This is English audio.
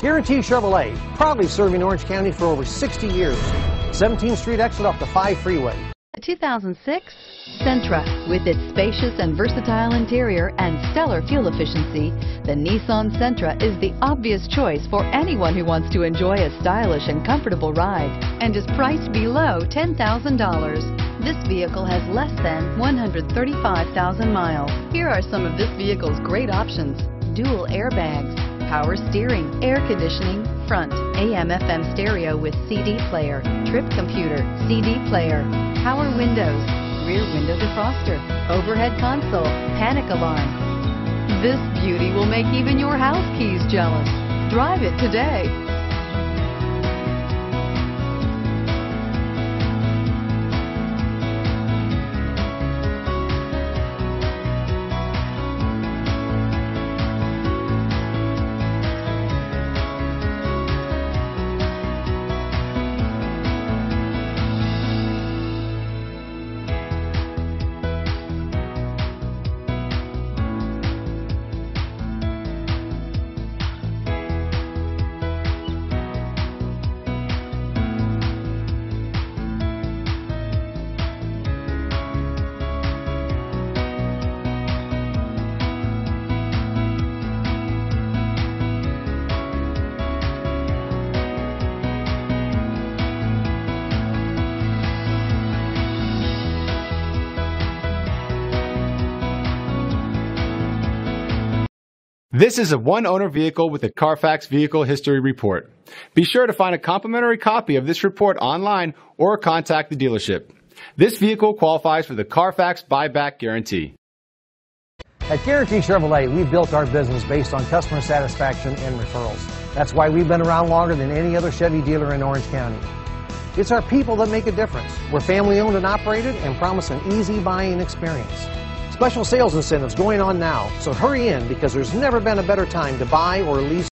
Guaranty Chevrolet, proudly serving Orange County for over 60 years. 17th Street exit off the 5 freeway. The 2006 Sentra. With its spacious and versatile interior and stellar fuel efficiency, the Nissan Sentra is the obvious choice for anyone who wants to enjoy a stylish and comfortable ride and is priced below $10,000. This vehicle has less than 135,000 miles. Here are some of this vehicle's great options. Dual airbags, power steering, air conditioning, front, AM FM stereo with CD player, trip computer, CD player, power windows, rear window defroster, overhead console, panic alarm. This beauty will make even your house keys jealous. Drive it today. This is a one-owner vehicle with a Carfax Vehicle History Report. Be sure to find a complimentary copy of this report online or contact the dealership. This vehicle qualifies for the Carfax Buyback Guarantee. At Guaranty Chevrolet, we built our business based on customer satisfaction and referrals. That's why we've been around longer than any other Chevy dealer in Orange County. It's our people that make a difference. We're family owned and operated and promise an easy buying experience. Special sales incentives going on now, so hurry in because there's never been a better time to buy or lease